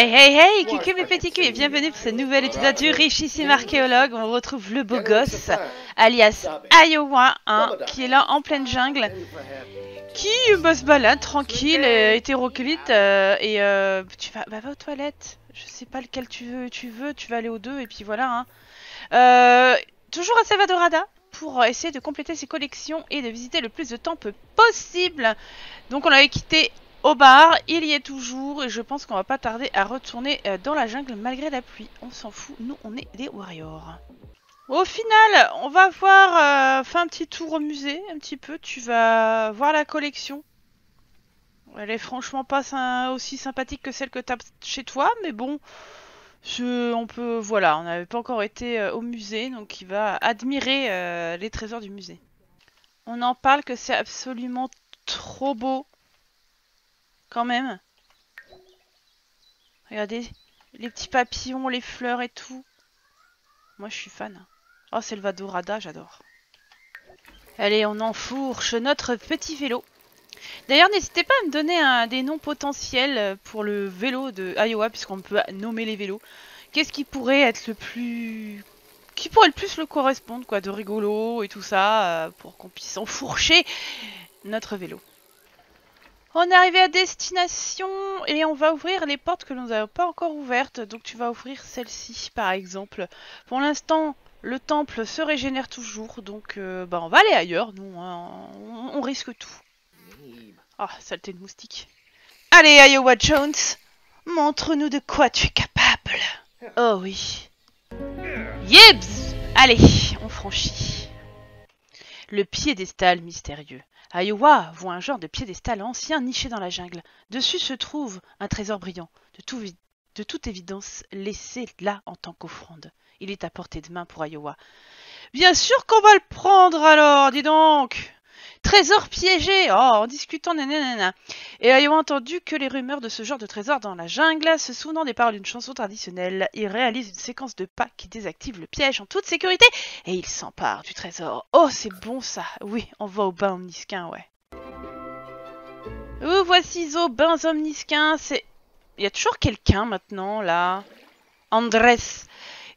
Hey hey hey, coucou mes petits culs et bienvenue pour ce nouvel épisode du richissime archéologue. On retrouve le beau gosse, alias Iowa, hein, qui est là en pleine jungle, qui bah, se balade tranquille, euh, hétéroclite, euh, et euh, tu vas, bah, va aux toilettes. Je sais pas lequel tu veux, tu veux, tu vas aller aux deux et puis voilà. Hein. Euh, toujours à Salvadorada pour essayer de compléter ses collections et de visiter le plus de temples possible. Donc on avait quitté au bar, il y est toujours et je pense qu'on va pas tarder à retourner euh, dans la jungle malgré la pluie. On s'en fout, nous on est des warriors. Au final, on va voir, euh, faire un petit tour au musée, un petit peu. Tu vas voir la collection. Elle est franchement pas aussi sympathique que celle que t'as chez toi, mais bon, on peut, voilà, on n'avait pas encore été euh, au musée, donc il va admirer les trésors du musée. On en parle que c'est absolument trop beau, quand même. Regardez, les petits papillons, les fleurs et tout. Moi, je suis fan. Oh, c'est le Vadorada, j'adore. Allez, on enfourche notre petit vélo. D'ailleurs, n'hésitez pas à me donner un- des noms potentiels pour le vélo de Iowa, puisqu'on peut nommer les vélos. Qu'est-ce qui pourrait être le plus... Qui pourrait le plus le correspondre, quoi, de rigolo et tout ça, euh, pour qu'on puisse enfourcher notre vélo. On est arrivé à destination et on va ouvrir les portes que nous n'avons pas encore ouvertes. Donc tu vas ouvrir celle-ci par exemple. Pour l'instant, le temple se régénère toujours. Donc euh, bah, on va aller ailleurs, nous. hein. On, risque tout. Ah, saleté de moustique. Allez, Iowa Jones, montre-nous de quoi tu es capable. Oh oui. Yibs Allez, on franchit. Le piédestal mystérieux. Iowa voit un genre de piédestal ancien niché dans la jungle. Dessus se trouve un trésor brillant, de, de toute évidence laissé là en tant qu'offrande. Il est à portée de main pour Iowa. Bien sûr qu'on va le prendre alors, dis donc Trésor piégé Oh, en discutant, nanana. Et ayant entendu que les rumeurs de ce genre de trésor dans la jungle, se souvenant des paroles d'une chanson traditionnelle, il réalise une séquence de pas qui désactive le piège en toute sécurité et il s'empare du trésor. Oh, c'est bon ça Oui, on va au bain omnisquin, ouais. Nous voici au bain omnisquin, c'est... Il y a toujours quelqu'un maintenant, là. Andrés.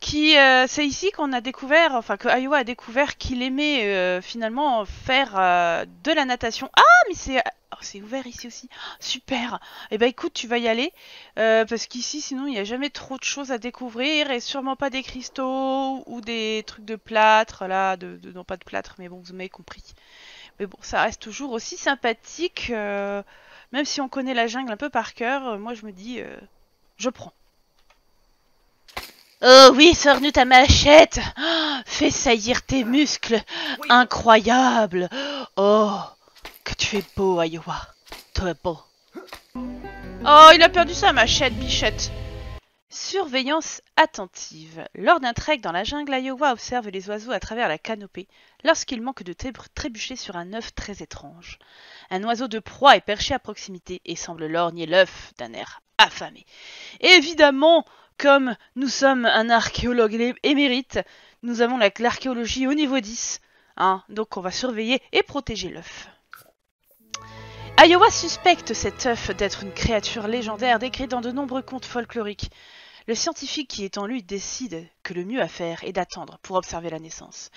Qui, euh, c'est ici qu'on a découvert, enfin que Iowa a découvert qu'il aimait euh, finalement faire euh, de la natation. Ah, mais c'est, oh, c'est ouvert ici aussi. Super. Eh ben écoute, tu vas y aller parce qu'ici, sinon, il n'y a jamais trop de choses à découvrir et sûrement pas des cristaux ou des trucs de plâtre là, de, non pas de plâtre, mais bon, vous m'avez compris. Mais bon, ça reste toujours aussi sympathique, même si on connaît la jungle un peu par cœur. moi, je me dis, je prends. Oh oui, sors-nous ta machette. Fais saillir tes muscles. Incroyable. Oh, que tu es beau, Iowa. Tu es beau. Oh, il a perdu sa machette, bichette. Surveillance attentive. Lors d'un trek dans la jungle, Iowa observe les oiseaux à travers la canopée lorsqu'il manque de tréb- trébucher sur un œuf très étrange. Un oiseau de proie est perché à proximité et semble lorgner l'œuf d'un air affamé. Évidemment, comme nous sommes un archéologue émérite, nous avons la- l'archéologie au niveau 10. Hein, donc on va surveiller et protéger l'œuf. Iowa suspecte cet œuf d'être une créature légendaire décrite dans de nombreux contes folkloriques. Le scientifique qui est en lui décide que le mieux à faire est d'attendre pour observer la naissance.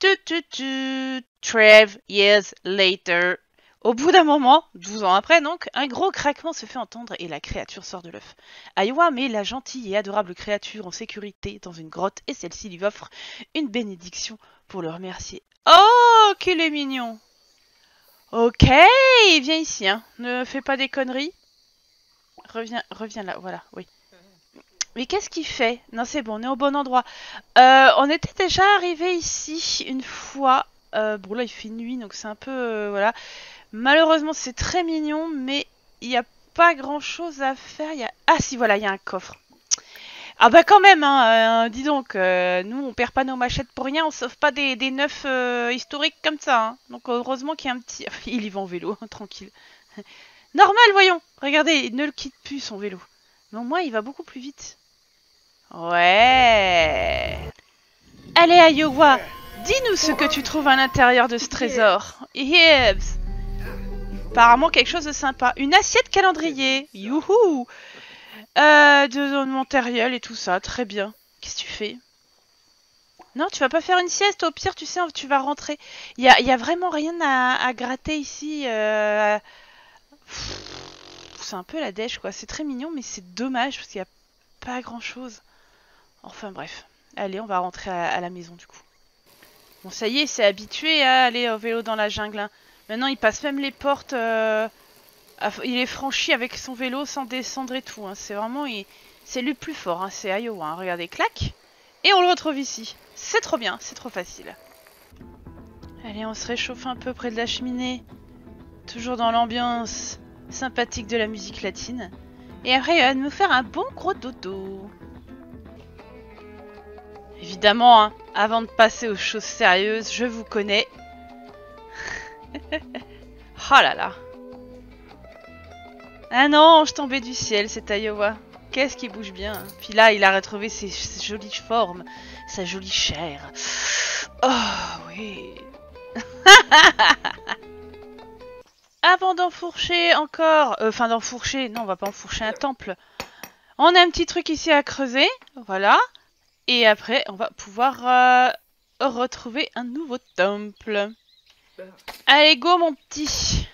Tu, tu, tu, 12 years later. Au bout d'un moment, 12 ans après donc, un gros craquement se fait entendre et la créature sort de l'œuf. Iowa met la gentille et adorable créature en sécurité dans une grotte et celle-ci lui offre une bénédiction pour le remercier. Oh, qu'il est mignon Ok, viens ici, hein. Ne fais pas des conneries. Reviens, reviens là, voilà, oui. Mais qu'est-ce qu'il fait? Non, c'est bon, on est au bon endroit. Euh, on était déjà arrivé ici une fois. Euh, bon, là, il fait nuit, donc c'est un peu... euh, voilà. Malheureusement, c'est très mignon, mais il n'y a pas grand-chose à faire. Y a... Ah si, voilà, il y a un coffre. Ah bah quand même, hein, euh, dis donc, euh, nous on perd pas nos machettes pour rien, on sauve pas des, des neufs euh, historiques comme ça. hein. Donc heureusement qu'il y a un petit... Il y va en vélo, tranquille. Normal, voyons. Regardez, il ne le quitte plus son vélo. Mais au moins il va beaucoup plus vite. Ouais. Allez Iowa, dis-nous ce que tu trouves à l'intérieur de ce trésor. Yes. Apparemment quelque chose de sympa. Une assiette calendrier. Youhou Euh, de mon matériel et tout ça, très bien. Qu'est-ce que tu fais? Non, tu vas pas faire une sieste, au pire, tu sais, tu vas rentrer. Il y a, y a, vraiment rien à, gratter ici. Euh... C'est un peu la dèche, quoi. C'est très mignon, mais c'est dommage, parce qu'il y a pas grand-chose. Enfin, bref. Allez, on va rentrer à, la maison, du coup. Bon, ça y est, c'est habitué à aller au vélo dans la jungle. Hein. Maintenant, il passe même les portes... Euh, il est franchi avec son vélo sans descendre et tout. Hein. C'est vraiment... C'est le plus fort, hein. c'est Iowa. Hein. Regardez, clac Et on le retrouve ici. C'est trop bien, c'est trop facile. Allez, on se réchauffe un peu près de la cheminée. Toujours dans l'ambiance sympathique de la musique latine. Et après, il va nous faire un bon gros dodo. Évidemment, hein, avant de passer aux choses sérieuses, je vous connais. oh là là. Non, je tombais du ciel, c'est Iowa. Qu'est-ce qui bouge bien? Puis là, il a retrouvé ses, jolies formes, sa jolie chair. Oh oui. Avant d'enfourcher encore, euh, enfin d'enfourcher, non, on va pas enfourcher un temple. On a un petit truc ici à creuser, voilà. Et après, on va pouvoir euh, retrouver un nouveau temple. Allez, go mon petit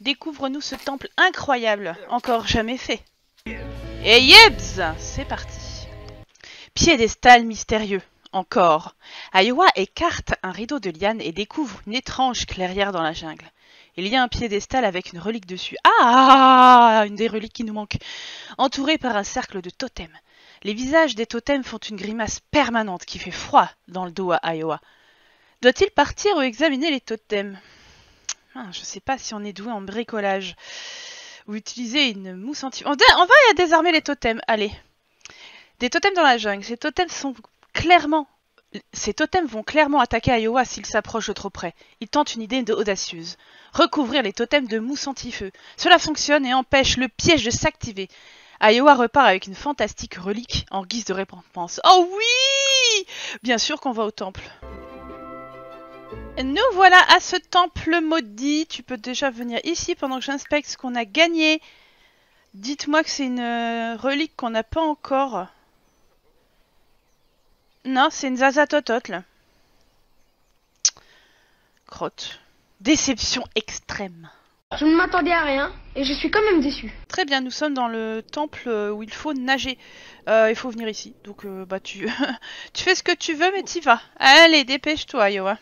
Découvre-nous ce temple incroyable, encore jamais fait. Et yebs C'est parti. Piédestal mystérieux, encore. Iowa écarte un rideau de liane et découvre une étrange clairière dans la jungle. Il y a un piédestal avec une relique dessus. Ah Une des reliques qui nous manque. Entouré par un cercle de totems. Les visages des totems font une grimace permanente qui fait froid dans le dos à Iowa. Doit-il partir ou examiner les totems? Ah, je sais pas si on est doué en bricolage. Ou utiliser une mousse anti... On, va désarmer les totems, allez. Des totems dans la jungle. Ces totems sont clairement... Ces totems vont clairement attaquer Iowa s'ils s'approchent de trop près. Ils tentent une idée audacieuse. Recouvrir les totems de mousse anti-feu. Cela fonctionne et empêche le piège de s'activer. Iowa repart avec une fantastique relique en guise de récompense. Oh oui Bien sûr qu'on va au temple. Nous voilà à ce temple maudit. Tu peux déjà venir ici pendant que j'inspecte ce qu'on a gagné. Dites-moi que c'est une euh, relique qu'on n'a pas encore. Non, c'est une Zazatototle. Crotte. Déception extrême. Je ne m'attendais à rien et je suis quand même déçu. Très bien, nous sommes dans le temple où il faut nager. Euh, il faut venir ici. Donc euh, bah tu tu fais ce que tu veux mais t'y vas. Allez, dépêche-toi, Yoa.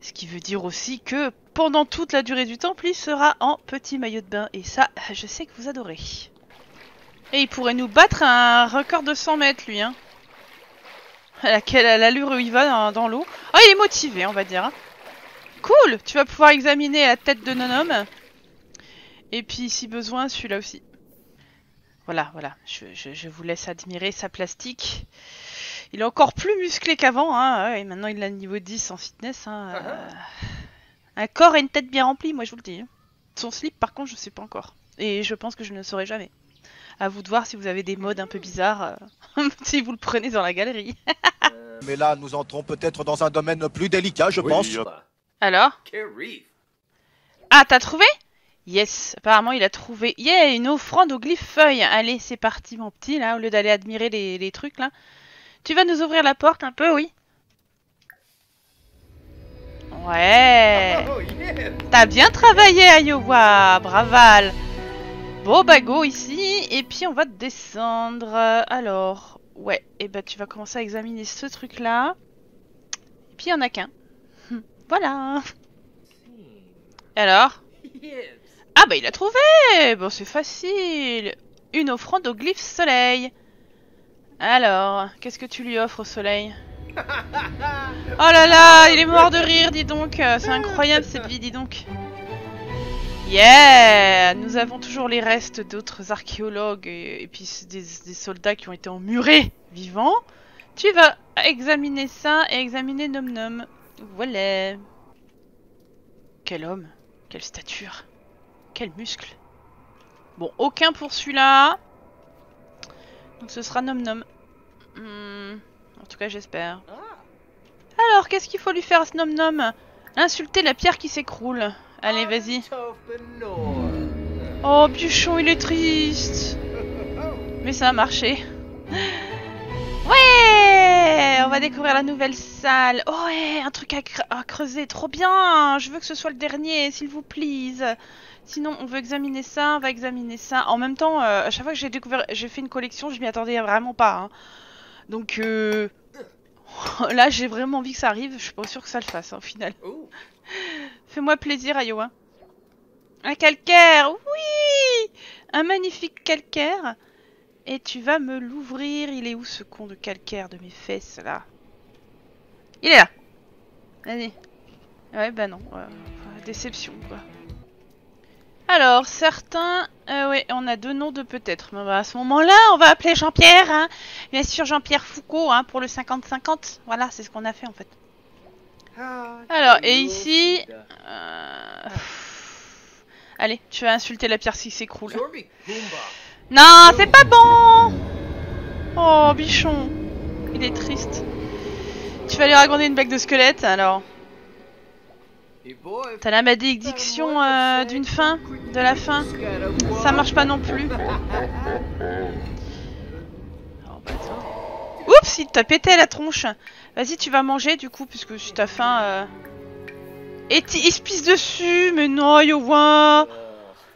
Ce qui veut dire aussi que pendant toute la durée du temple, il sera en petit maillot de bain. Et ça, je sais que vous adorez. Et il pourrait nous battre un record de 100 mètres, lui. Hein. À l'allure où il va dans, l'eau. Ah, il est motivé, on va dire. Hein. Cool Tu vas pouvoir examiner la tête de non-homme. Et puis, si besoin, celui-là aussi. Voilà, voilà. je vous laisse admirer sa plastique. Il est encore plus musclé qu'avant, hein, et maintenant il a niveau 10 en fitness. Hein, ah euh, un corps et une tête bien remplis, moi je vous le dis. Hein. Son slip, par contre, je sais pas encore. Et je pense que je ne le saurai jamais. À vous de voir si vous avez des modes un peu bizarres, euh, si vous le prenez dans la galerie. Mais là, nous entrons peut-être dans un domaine plus délicat, je pense. Alors Ah, t'as trouvé? Yes, apparemment il a trouvé. Yeah, une offrande au glyphe feuille. Allez, c'est parti, mon petit, là, au lieu d'aller admirer les, les trucs, là. Tu vas nous ouvrir la porte un peu, oui. Ouais. Oh, T'as bien travaillé, Iowa. Braval. Bon, go ici, et puis on va descendre. Alors, ouais, et bah tu vas commencer à examiner ce truc-là. Et puis il y en a qu'un. Voilà. Alors? Ah bah il a trouvé. Bon, c'est facile. Une offrande au glyphe soleil alors, qu'est-ce que tu lui offres au soleil? Oh là là, il est mort de rire, dis donc. C'est incroyable cette vie, dis donc. Yeah Nous avons toujours les restes d'autres archéologues et, puis des, soldats qui ont été emmurés vivants. Tu vas examiner ça et examiner Nom Nom. Voilà. Quel homme, quelle stature, quel muscle. Bon, aucun pour celui-là. Donc ce sera Nom Nom. Hmm, en tout cas, j'espère. Alors, qu'est-ce qu'il faut lui faire à ce Nom Nom? Insulter la pierre qui s'écroule. Allez, vas-y. Oh, Oh, Buchon, il est triste. Mais ça a marché. Ouais On va découvrir la nouvelle salle. Oh ouais, un truc à, cre- à creuser. Trop bien Je veux que ce soit le dernier, s'il vous plaît. Sinon, on veut examiner ça, on va examiner ça. En même temps, euh, à chaque fois que j'ai découvert, j'ai fait une collection, je m'y attendais vraiment pas. hein. Donc euh, là, j'ai vraiment envie que ça arrive. Je suis pas sûre que ça le fasse hein, au final. Fais-moi plaisir, Iowa. Un calcaire, oui Un magnifique calcaire. Et tu vas me l'ouvrir. Il est où ce con de calcaire de mes fesses là? Il est là. Allez. Ouais, bah non. euh, déception quoi. Alors, certains... Euh, ouais, on a deux noms de peut-être. Mais bah, à ce moment-là, on va appeler Jean-Pierre. Hein. Bien sûr, Jean-Pierre Foucault hein, pour le 50-50. Voilà, c'est ce qu'on a fait en fait. Alors, et ici... euh, Allez, tu vas insulter la pierre qui s'écroule. Non, c'est pas bon Oh, bichon. Il est triste. Tu vas lui raconter une blague de squelette, alors. T'as la malédiction euh, d'une fin De la fin Ça marche pas non plus. Oups, il t'a pété la tronche. Vas-y, tu vas manger du coup, puisque si t'as faim... Euh... Et il se pisse dessus, mais non, Yowa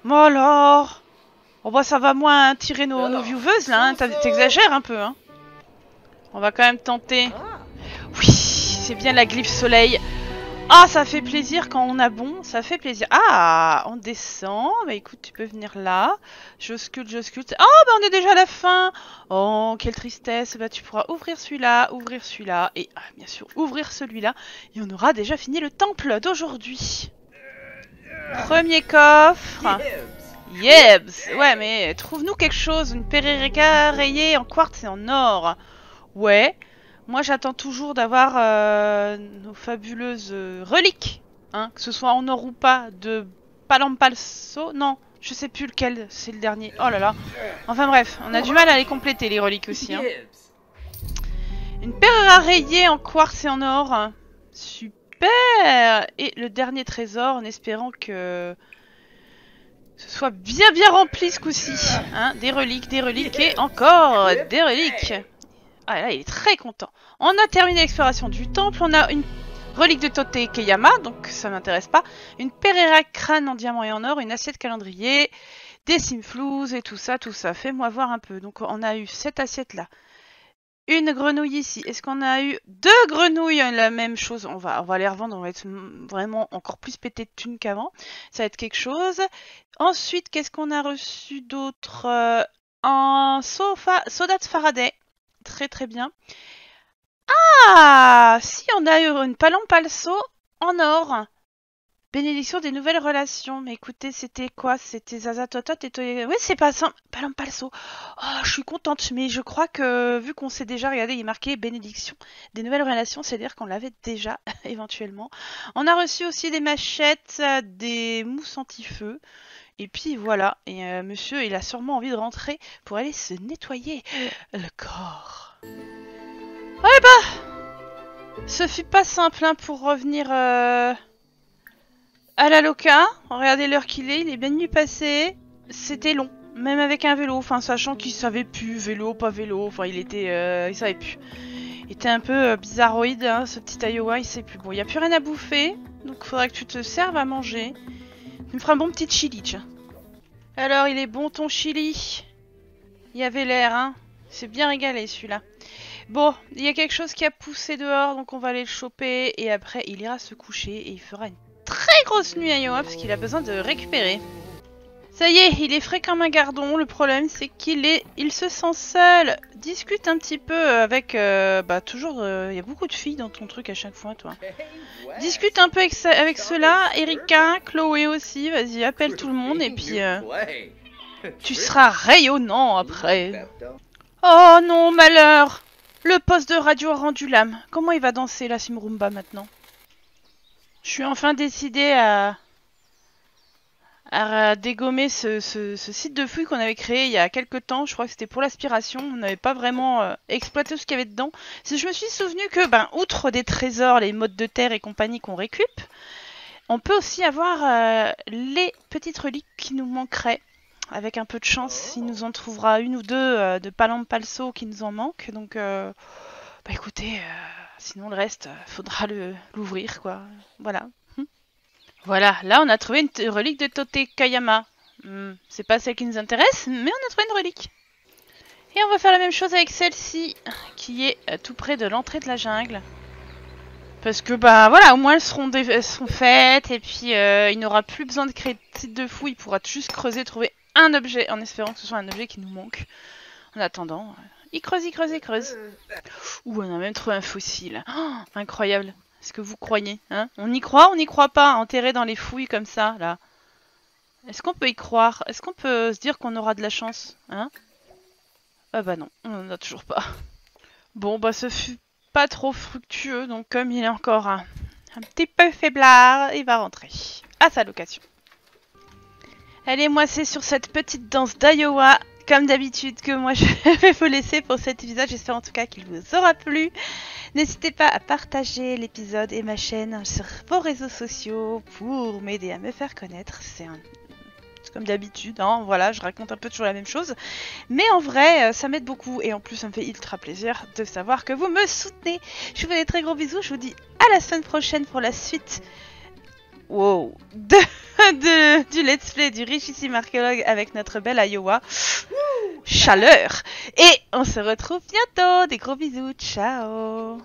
Bon alors Oh bah ça va moins tirer nos, nos vieweuses là, hein. T'exagères un peu hein. On va quand même tenter. Oui, c'est bien la glyphe soleil. Ah, ça fait plaisir quand on a bon, ça fait plaisir. Ah, on descend. Bah écoute, tu peux venir là. Je sculpte, je sculpte. Ah, bah on est déjà à la fin. Oh, quelle tristesse. Bah tu pourras ouvrir celui-là, ouvrir celui-là et ah, bien sûr ouvrir celui-là. Et on aura déjà fini le temple d'aujourd'hui. Premier coffre. Yebs Ouais, mais trouve-nous quelque chose. Une périréca rayée en quartz et en or. Ouais. Moi, j'attends toujours d'avoir euh, nos fabuleuses euh, reliques. Hein, que ce soit en or ou pas. De Palampalso. Non, je sais plus lequel. C'est le dernier. Oh là là. Enfin bref, on a du mal à les compléter, les reliques aussi. Hein. Une paire rayée en quartz et en or. Super Et le dernier trésor, en espérant que ce soit bien bien rempli ce coup-ci. Hein des reliques, des reliques et encore des reliques. Ah là, il est très content. On a terminé l'exploration du temple. On a une relique de Tote Keyama, donc ça m'intéresse pas. Une Pereira crâne en diamant et en or, une assiette calendrier, des simflouz et tout ça, tout ça. Fais-moi voir un peu. Donc on a eu cette assiette là. Une grenouille ici. Est-ce qu'on a eu deux grenouilles La même chose? On va, on va les revendre. On va être vraiment encore plus pété de thunes qu'avant. Ça va être quelque chose. Ensuite, qu'est-ce qu'on a reçu d'autre? Euh, Un sofa, soda de Faraday. Très très bien. Ah Si, on a eu une palampalso en or. Bénédiction des nouvelles relations. Mais écoutez, c'était quoi? C'était Zazatotot et Toye... Oui, c'est pas ça. Palampalso. Oh, je suis contente, mais je crois que vu qu'on s'est déjà regardé, il est marqué bénédiction des nouvelles relations, c'est-à-dire qu'on l'avait déjà éventuellement. On a reçu aussi des machettes, euh, des mousses anti-feu. Et puis voilà, et euh, monsieur, il a sûrement envie de rentrer pour aller se nettoyer le corps. Ouais bah, ce fut pas simple hein, pour revenir euh, à la loca. Regardez l'heure qu'il est, il est bien nuit passé. C'était long, même avec un vélo, enfin sachant qu'il savait plus, vélo, pas vélo, enfin il était, euh, il savait plus. Il était un peu euh, bizarroïde, hein, ce petit Iowa, il sait plus. Bon, il y a plus rien à bouffer, donc faudra que tu te serves à manger. Tu me feras un bon petit chili, tiens. Alors, il est bon ton chili? Il y avait l'air, hein C'est bien régalé, celui-là. Bon, il y a quelque chose qui a poussé dehors, donc on va aller le choper. Et après, il ira se coucher et il fera une très grosse nuit à Iowa parce qu'il a besoin de récupérer. Ça y est, il est frais comme un gardon. Le problème, c'est qu'il est, il se sent seul. Discute un petit peu avec, euh, bah toujours, euh, il y a beaucoup de filles dans ton truc à chaque fois, toi. Discute un peu avec, avec ceux-là, Erika, Chloé aussi. Vas-y, appelle tout le monde et puis euh, tu seras rayonnant après. Oh non, malheur Le poste de radio a rendu l'âme. Comment il va danser la Simrumba maintenant? Je suis enfin décidée à à dégommer ce, ce- ce site de fouille qu'on avait créé il y a quelques temps. Je crois que c'était pour l'aspiration. On n'avait pas vraiment euh, exploité ce qu'il y avait dedans. Je me suis souvenu que, ben, outre des trésors, les modes de terre et compagnie qu'on récup, on peut aussi avoir euh, les petites reliques qui nous manqueraient. avec un peu de chance, il nous en trouvera une ou deux euh, de Palampalso qui nous en manquent. Donc, euh, bah écoutez, sinon le reste, euh, faudra l'ouvrir, quoi. Voilà. Hum. Voilà, là on a trouvé une relique de Tote Kayama. Hmm, C'est pas celle qui nous intéresse, mais on a trouvé une relique. Et on va faire la même chose avec celle-ci, qui est euh, tout près de l'entrée de la jungle. Parce que bah voilà, au moins elles seront, faites et puis euh, il n'aura plus besoin de créer de fouille, il pourra juste creuser, trouver un objet en espérant que ce soit un objet qui nous manque. En attendant, il creuse, il creuse, il creuse. Ouh, on a même trouvé un fossile. Oh, incroyable. Est-ce que vous croyez hein? On y croit, on n'y croit pas, enterré dans les fouilles comme ça, là. Est-ce qu'on peut y croire? Est-ce qu'on peut se dire qu'on aura de la chance Hein? Ah bah non, on n'en a toujours pas. Bon, bah ce fut pas trop fructueux, donc comme il est encore un, un petit peu faiblard, il va rentrer à sa location. Allez, moi c'est sur cette petite danse d'Iowa, comme d'habitude, que moi je vais vous laisser pour cet épisode. J'espère en tout cas qu'il vous aura plu. N'hésitez pas à partager l'épisode et ma chaîne sur vos réseaux sociaux pour m'aider à me faire connaître. C'est comme d'habitude, hein, voilà, je raconte un peu toujours la même chose. Mais en vrai, euh, ça m'aide beaucoup et en plus, ça me fait ultra plaisir de savoir que vous me soutenez. Je vous fais des très gros bisous. Je vous dis à la semaine prochaine pour la suite. Wow, de, de- du let's play du richissime archéologue avec notre belle Iowa. Chaleur. Et on se retrouve bientôt. Des gros bisous. Ciao.